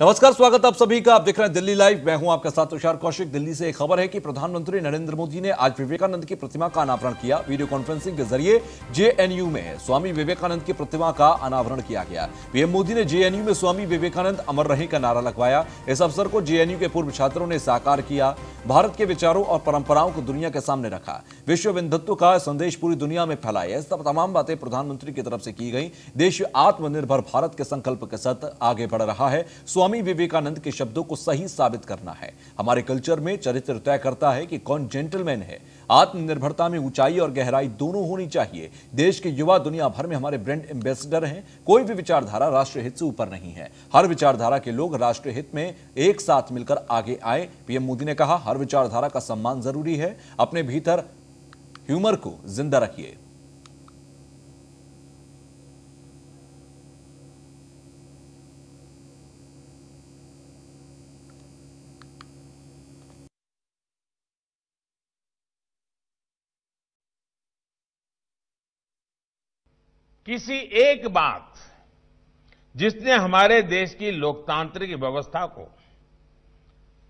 नमस्कार, स्वागत आप सभी का। आप देख रहे हैं दिल्ली लाइव। मैं हूँ आपका साथ तुषार कौशिक। दिल्ली से एक खबर है कि प्रधानमंत्री नरेंद्र मोदी ने आज विवेकानंद की प्रतिमा का अनावरण किया। वीडियो कॉन्फ्रेंसिंग के ज़रिए जेएनयू में स्वामी विवेकानंद की प्रतिमा का अनावरण किया गया। पीएम मोदी ने जेएनयू में स्वामी विवेकानंद अमर रहे का नारा लगवाया। इस अवसर को जेएनयू के पूर्व छात्रों ने साकार किया। भारत के विचारों और परंपराओं को दुनिया के सामने रखा। विश्व बंधुत्व का संदेश पूरी दुनिया में फैलाया। सब तमाम बातें प्रधानमंत्री की तरफ़ से की गई। देश आत्मनिर्भर भारत के संकल्प के साथ आगे बढ़ रहा है। स्वामी विवेकानंद के शब्दों को सही साबित करना है। हमारे कल्चर में चरित्र तय करता है कि कौन जेंटलमैन है। आत्मनिर्भरता में ऊंचाई और गहराई दोनों होनी चाहिए। देश के युवा दुनिया भर में हमारे ब्रांड एम्बेसडर हैं। कोई भी विचारधारा राष्ट्र हित से ऊपर नहीं है। हर विचारधारा के लोग राष्ट्र हित में एक साथ मिलकर आगे आए। पीएम मोदी ने कहा, हर विचारधारा का सम्मान ज़रूरी है। अपने भीतर ह्यूमर को ज़िंदा रखिए। किसी एक बात जिसने हमारे देश की लोकतांत्रिक व्यवस्था को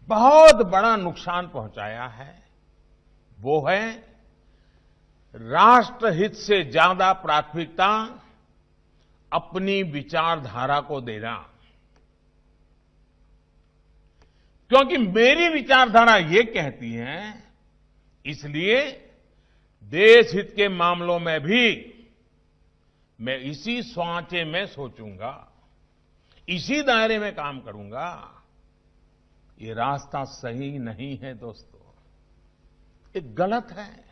बहुत बड़ा नुकसान पहुँचाया है, वो है राष्ट्रहित से ज़्यादा प्राथमिकता अपनी विचारधारा को देना। क्योंकि मेरी विचारधारा ये कहती है, इसलिए देश हित के मामलों में भी मैं इसी सांचे में सोचूँगा, इसी दायरे में काम करूँगा। ये रास्ता सही नहीं है दोस्तों। ये गलत है।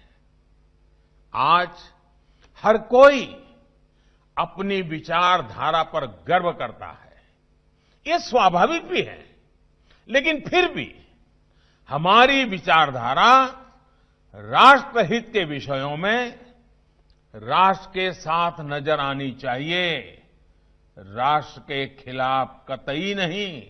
आज हर कोई अपनी विचारधारा पर गर्व करता है। ये स्वाभाविक भी है, लेकिन फिर भी हमारी विचारधारा राष्ट्रहित के विषयों में राष्ट्र के साथ नज़र आनी चाहिए। राष्ट्र के खिलाफ कतई नहीं।